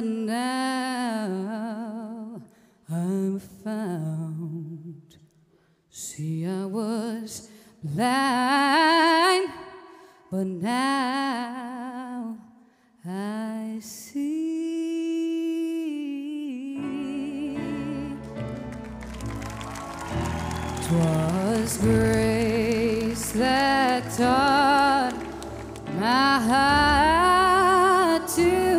But now I'm found. See, I was blind, but now I see. 'Twas grace that taught my heart to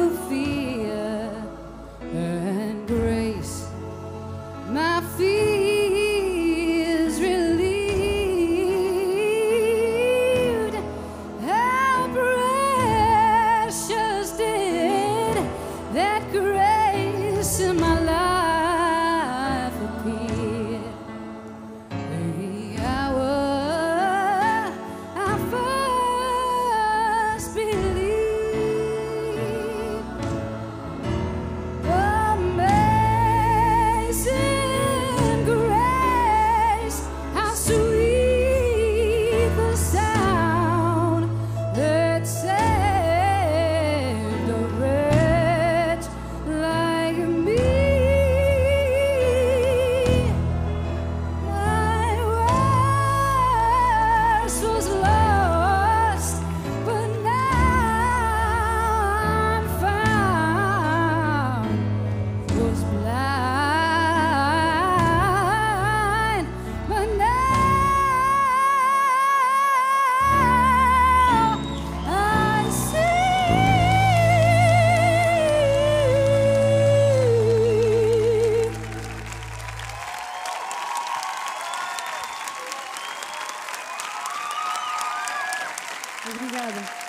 Obrigada.